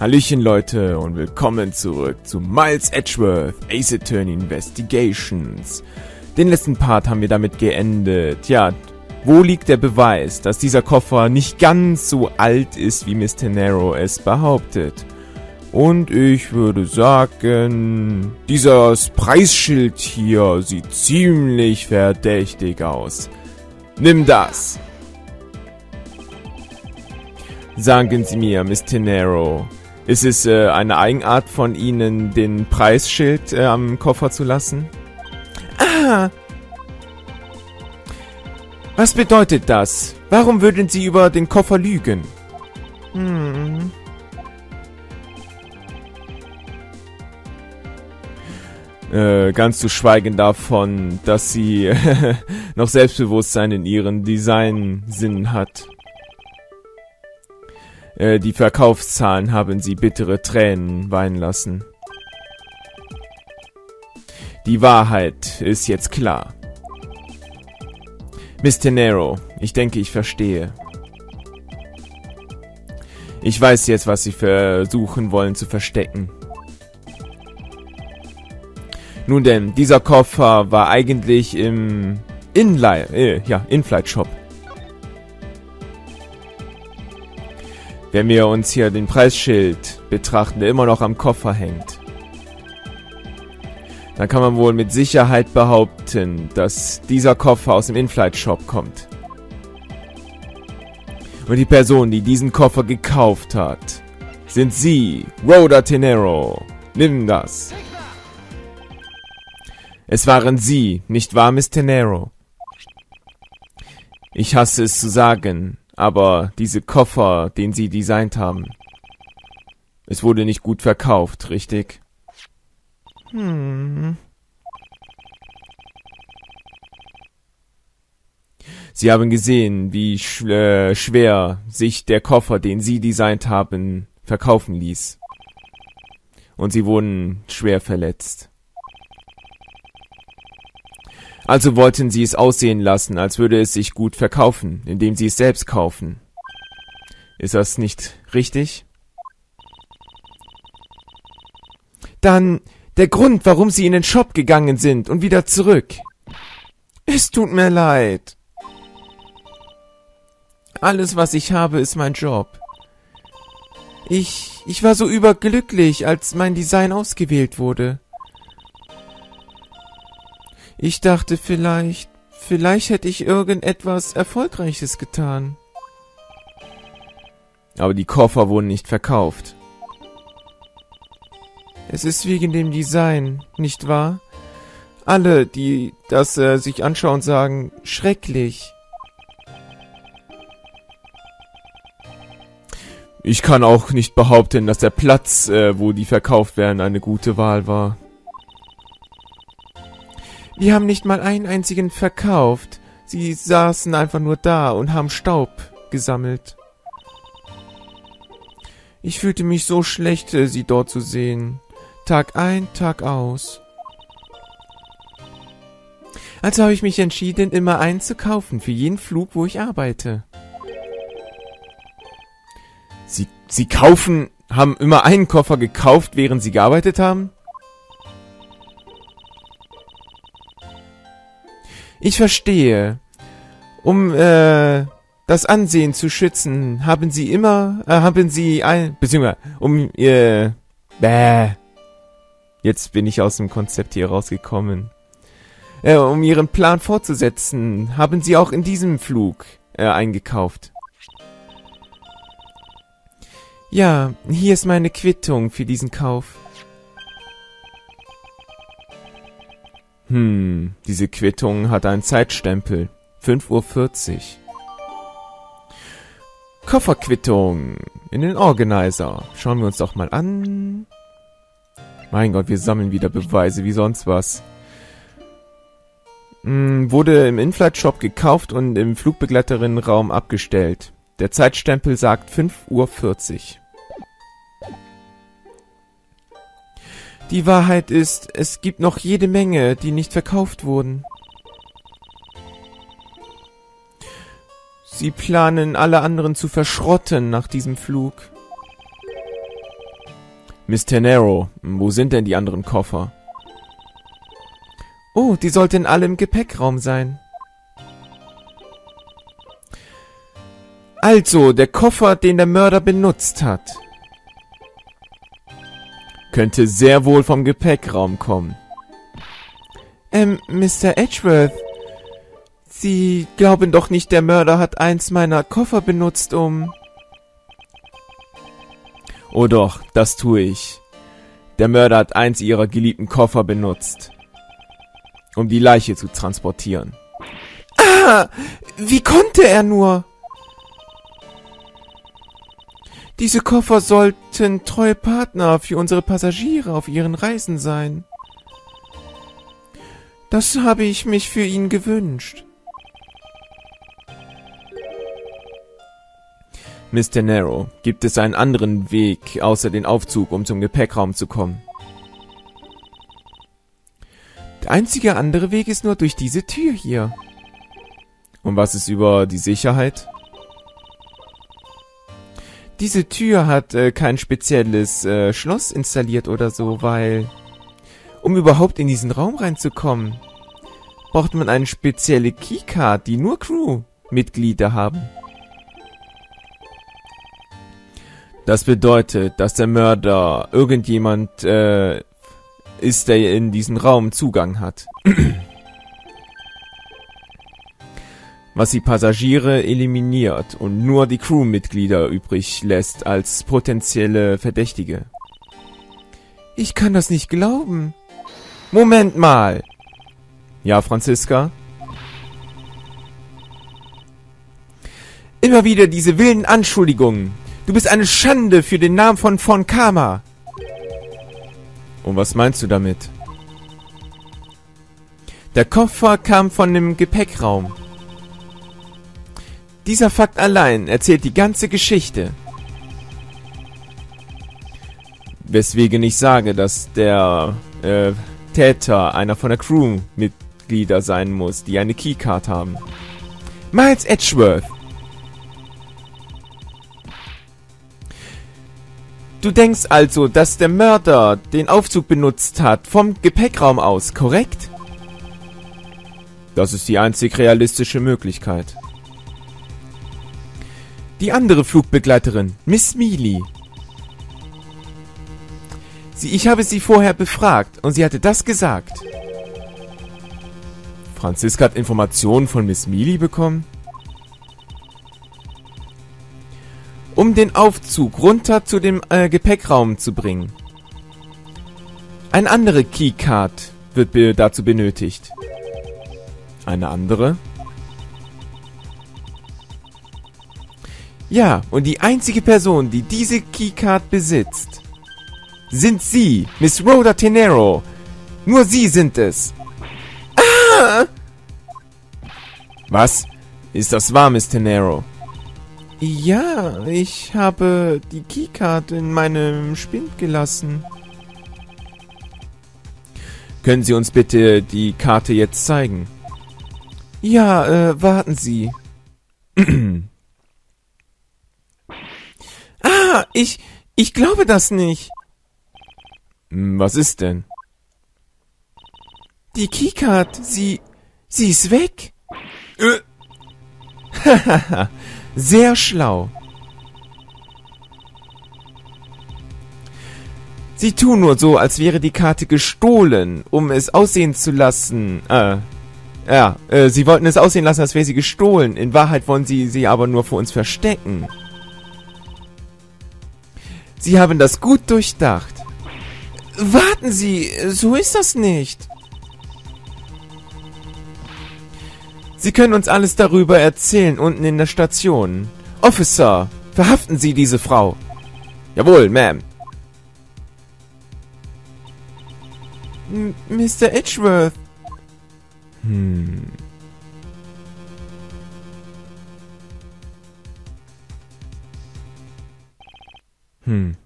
Hallöchen Leute und willkommen zurück zu Miles Edgeworth Ace Attorney Investigations. Den letzten Part haben wir damit geendet. Ja, wo liegt der Beweis, dass dieser Koffer nicht ganz so alt ist, wie Miss Tenero es behauptet? Und ich würde sagen, dieses Preisschild hier sieht ziemlich verdächtig aus. Nimm das! Sagen Sie mir, Miss Tenero, ist es äh, eine Eigenart von Ihnen, den Preisschild äh, am Koffer zu lassen? Ah! Was bedeutet das? Warum würden Sie über den Koffer lügen? Hm. Äh, ganz zu schweigen davon, dass sie noch Selbstbewusstsein in ihren Designsinnen hat. Äh, die Verkaufszahlen haben sie bittere Tränen weinen lassen. Die Wahrheit ist jetzt klar. Miss Tenero, ich denke, ich verstehe. Ich weiß jetzt, was Sie versuchen wollen zu verstecken. Nun denn, dieser Koffer war eigentlich im Inline, äh, ja, Inflight Shop. Wenn wir uns hier den Preisschild betrachten, der immer noch am Koffer hängt, dann kann man wohl mit Sicherheit behaupten, dass dieser Koffer aus dem Inflight Shop kommt. Und die Person, die diesen Koffer gekauft hat, sind Sie, Rhoda Tenero. Nimm das. Es waren Sie, nicht wahr, Miss Tenero? Ich hasse es zu sagen, aber diese Koffer, den Sie designt haben, es wurde nicht gut verkauft, richtig? Hm. Sie haben gesehen, wie sch äh, schwer sich der Koffer, den Sie designt haben, verkaufen ließ. Und Sie wurden schwer verletzt. Also wollten Sie es aussehen lassen, als würde es sich gut verkaufen, indem Sie es selbst kaufen. Ist das nicht richtig? Dann der Grund, warum Sie in den Shop gegangen sind und wieder zurück. Es tut mir leid. Alles, was ich habe, ist mein Job. Ich, ich war so überglücklich, als mein Design ausgewählt wurde. Ich dachte vielleicht, vielleicht hätte ich irgendetwas Erfolgreiches getan. Aber die Koffer wurden nicht verkauft. Es ist wegen dem Design, nicht wahr? Alle, die das äh, sich anschauen, sagen, schrecklich. Ich kann auch nicht behaupten, dass der Platz, äh, wo die verkauft werden, eine gute Wahl war. Wir haben nicht mal einen einzigen verkauft. Sie saßen einfach nur da und haben Staub gesammelt. Ich fühlte mich so schlecht, äh, sie dort zu sehen. Tag ein, Tag aus. Also habe ich mich entschieden, immer einen zu kaufen für jeden Flug, wo ich arbeite. Sie, Sie kaufen, haben immer einen Koffer gekauft, während Sie gearbeitet haben? Ich verstehe. Um, äh, das Ansehen zu schützen, haben Sie immer, äh, haben Sie ein, beziehungsweise, um, äh, bäh, Jetzt bin ich aus dem Konzept hier rausgekommen. Äh, um Ihren Plan fortzusetzen, haben Sie auch in diesem Flug äh, eingekauft. Ja, hier ist meine Quittung für diesen Kauf. Hm, diese Quittung hat einen Zeitstempel. 5.40 Uhr. Kofferquittung in den Organizer. Schauen wir uns doch mal an. Mein Gott, wir sammeln wieder Beweise, wie sonst was. Hm, wurde im Inflight-Shop gekauft und im Flugbegleiterinnenraum abgestellt. Der Zeitstempel sagt 5.40 Uhr. Die Wahrheit ist, es gibt noch jede Menge, die nicht verkauft wurden. Sie planen, alle anderen zu verschrotten nach diesem Flug. Miss Tenero, wo sind denn die anderen Koffer? Oh, die sollten alle im Gepäckraum sein. Also, der Koffer, den der Mörder benutzt hat. Könnte sehr wohl vom Gepäckraum kommen. Ähm, Mr. Edgeworth, Sie glauben doch nicht, der Mörder hat eins meiner Koffer benutzt, um... Oh doch, das tue ich. Der Mörder hat eins ihrer geliebten Koffer benutzt, um die Leiche zu transportieren. Ah, wie konnte er nur? Diese Koffer sollten treue Partner für unsere Passagiere auf ihren Reisen sein. Das habe ich mich für ihn gewünscht. Mr. Nero, gibt es einen anderen Weg außer den Aufzug, um zum Gepäckraum zu kommen? Der einzige andere Weg ist nur durch diese Tür hier. Und was ist über die Sicherheit? Diese Tür hat äh, kein spezielles äh, Schloss installiert oder so, weil um überhaupt in diesen Raum reinzukommen, braucht man eine spezielle Keycard, die nur Crewmitglieder haben. Das bedeutet, dass der Mörder irgendjemand äh, ist, der in diesen Raum Zugang hat. was die Passagiere eliminiert und nur die Crewmitglieder übrig lässt als potenzielle Verdächtige. Ich kann das nicht glauben. Moment mal. Ja, Franziska? Immer wieder diese wilden Anschuldigungen. Du bist eine Schande für den Namen von von Kama. Und was meinst du damit? Der Koffer kam von dem Gepäckraum. Dieser Fakt allein erzählt die ganze Geschichte. Weswegen ich sage, dass der äh, Täter einer von der Crewmitglieder sein muss, die eine Keycard haben. Miles Edgeworth. Du denkst also, dass der Mörder den Aufzug benutzt hat vom Gepäckraum aus, korrekt? Das ist die einzig realistische Möglichkeit. Die andere Flugbegleiterin, Miss Mealy. Sie, ich habe sie vorher befragt und sie hatte das gesagt. Franziska hat Informationen von Miss Mealy bekommen? Um den Aufzug runter zu dem äh, Gepäckraum zu bringen. Eine andere Keycard wird dazu benötigt. Eine andere? Ja, und die einzige Person, die diese Keycard besitzt, sind Sie, Miss Rhoda Tenero. Nur Sie sind es. Ah! Was? Ist das wahr, Miss Tenero? Ja, ich habe die Keycard in meinem Spind gelassen. Können Sie uns bitte die Karte jetzt zeigen? Ja, äh, warten Sie. ah, ich, ich glaube das nicht. Hm, was ist denn? Die Keycard, sie, sie ist weg. Äh. Sehr schlau. Sie tun nur so, als wäre die Karte gestohlen, um es aussehen zu lassen. Äh, ja, äh, sie wollten es aussehen lassen, als wäre sie gestohlen. In Wahrheit wollen sie sie aber nur vor uns verstecken. Sie haben das gut durchdacht. Warten Sie, so ist das nicht. Sie können uns alles darüber erzählen unten in der Station. Officer, verhaften Sie diese Frau. Jawohl, Ma'am. Mr. Edgeworth. Hm. Hm.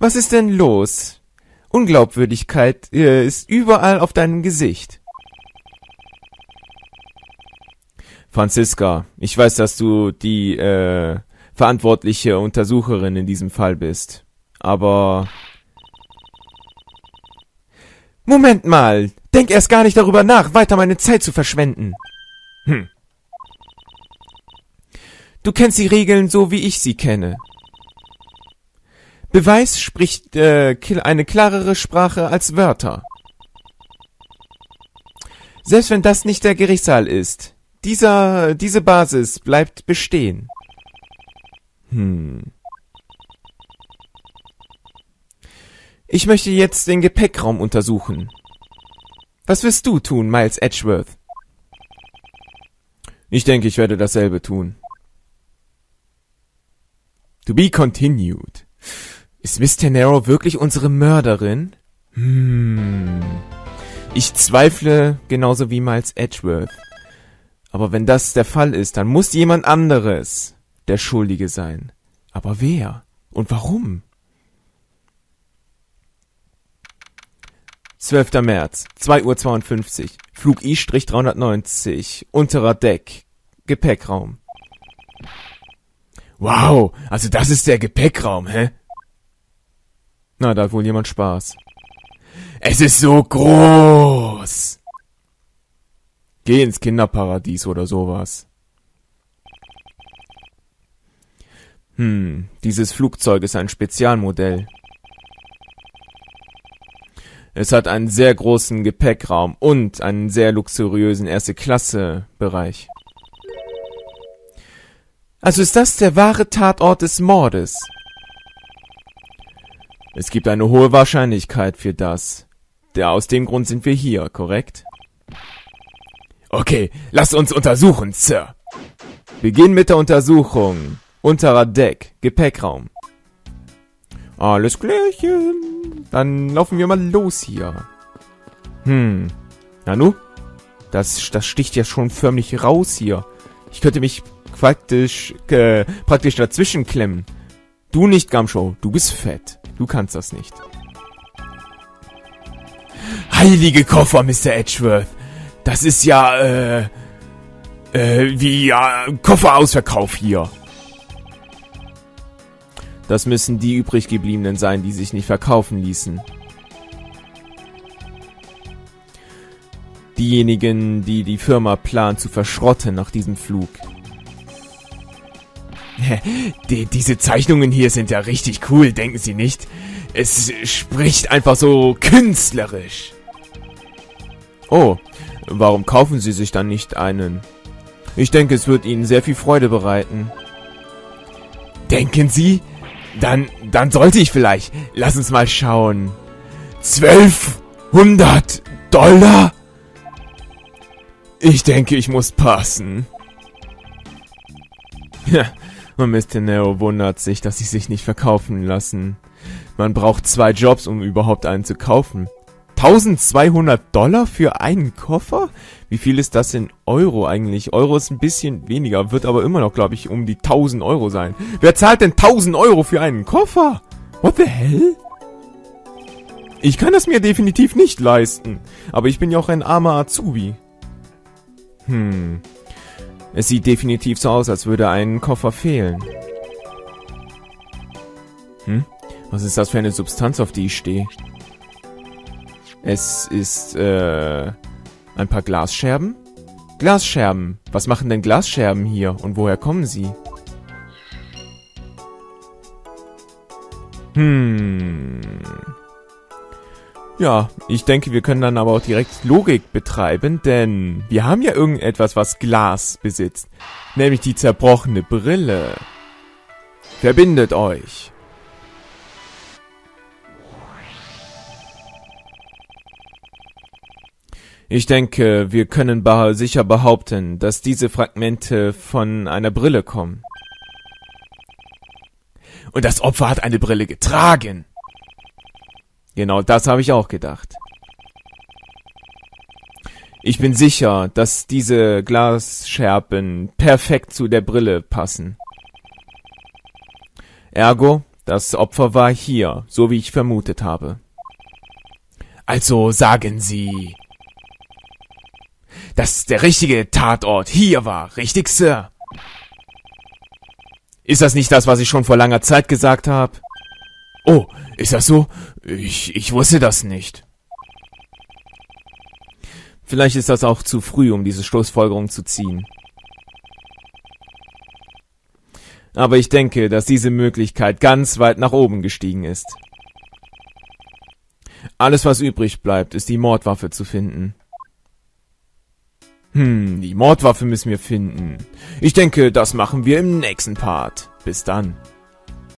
Was ist denn los? Unglaubwürdigkeit äh, ist überall auf deinem Gesicht. Franziska, ich weiß, dass du die äh, verantwortliche Untersucherin in diesem Fall bist. Aber. Moment mal! Denk erst gar nicht darüber nach, weiter meine Zeit zu verschwenden. Hm. Du kennst die Regeln so, wie ich sie kenne. Beweis spricht äh, eine klarere Sprache als Wörter. Selbst wenn das nicht der Gerichtssaal ist, dieser, diese Basis bleibt bestehen. Hm. Ich möchte jetzt den Gepäckraum untersuchen. Was wirst du tun, Miles Edgeworth? Ich denke, ich werde dasselbe tun. To be continued. Ist Miss Tenero wirklich unsere Mörderin? Hm. Ich zweifle genauso wie Miles Edgeworth. Aber wenn das der Fall ist, dann muss jemand anderes der Schuldige sein. Aber wer? Und warum? 12. März, 2.52 Uhr, Flug I-390, unterer Deck, Gepäckraum. Wow, also das ist der Gepäckraum, hä? Na, da hat wohl jemand Spaß. Es ist so groß. Geh ins Kinderparadies oder sowas. Hm, dieses Flugzeug ist ein Spezialmodell. Es hat einen sehr großen Gepäckraum und einen sehr luxuriösen Erste-Klasse-Bereich. Also ist das der wahre Tatort des Mordes? Es gibt eine hohe Wahrscheinlichkeit für das. Der, aus dem Grund sind wir hier, korrekt? Okay, lasst uns untersuchen, Sir. Beginn mit der Untersuchung. Unterer Deck, Gepäckraum. Alles klärchen. Dann laufen wir mal los hier. Hm. Nanu? Das, das sticht ja schon förmlich raus hier. Ich könnte mich praktisch, äh, praktisch dazwischen klemmen. Du nicht, Gamshow. Du bist fett. Du kannst das nicht. Heilige Koffer, Mr. Edgeworth. Das ist ja, äh, äh, wie, ja, Kofferausverkauf hier. Das müssen die übriggebliebenen sein, die sich nicht verkaufen ließen. Diejenigen, die die Firma plant zu verschrotten nach diesem Flug. Die, diese Zeichnungen hier sind ja richtig cool, denken Sie nicht? Es spricht einfach so künstlerisch. Oh, warum kaufen Sie sich dann nicht einen? Ich denke, es wird Ihnen sehr viel Freude bereiten. Denken Sie? Dann, dann sollte ich vielleicht. Lass uns mal schauen. 1200 Dollar? Ich denke, ich muss passen. Ja, und Mr. Nero wundert sich, dass sie sich nicht verkaufen lassen. Man braucht zwei Jobs, um überhaupt einen zu kaufen. 1200 Dollar für einen Koffer? Wie viel ist das in Euro eigentlich? Euro ist ein bisschen weniger, wird aber immer noch, glaube ich, um die 1000 Euro sein. Wer zahlt denn 1000 Euro für einen Koffer? What the hell? Ich kann das mir definitiv nicht leisten. Aber ich bin ja auch ein armer Azubi. Hm. Es sieht definitiv so aus, als würde ein Koffer fehlen. Hm? Was ist das für eine Substanz, auf die ich stehe? Es ist, äh, ein paar Glasscherben? Glasscherben. Was machen denn Glasscherben hier und woher kommen sie? Hm. Ja, ich denke, wir können dann aber auch direkt Logik betreiben, denn wir haben ja irgendetwas, was Glas besitzt. Nämlich die zerbrochene Brille. Verbindet euch. Ich denke, wir können sicher behaupten, dass diese Fragmente von einer Brille kommen. Und das Opfer hat eine Brille getragen. Genau das habe ich auch gedacht. Ich bin sicher, dass diese Glasscherben perfekt zu der Brille passen. Ergo, das Opfer war hier, so wie ich vermutet habe. Also sagen Sie, dass der richtige Tatort hier war, richtig, Sir? Ist das nicht das, was ich schon vor langer Zeit gesagt habe? Oh, ist das so? Ich, ich wusste das nicht. Vielleicht ist das auch zu früh, um diese Schlussfolgerung zu ziehen. Aber ich denke, dass diese Möglichkeit ganz weit nach oben gestiegen ist. Alles, was übrig bleibt, ist die Mordwaffe zu finden. Hm, die Mordwaffe müssen wir finden. Ich denke, das machen wir im nächsten Part. Bis dann.